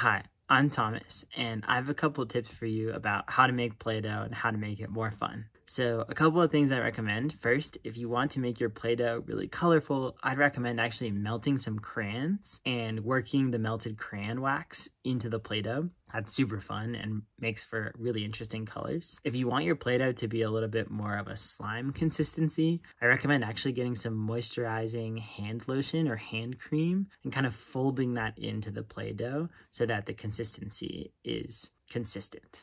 Hi, I'm Thomas, and I have a couple of tips for you about how to make Play-Doh and how to make it more fun. So a couple of things I recommend. First, if you want to make your Play-Doh really colorful, I'd recommend actually melting some crayons and working the melted crayon wax into the Play-Doh. That's super fun and makes for really interesting colors. If you want your Play-Doh to be a little bit more of a slime consistency, I recommend actually getting some moisturizing hand lotion or hand cream and kind of folding that into the Play-Doh so that the consistency is consistent.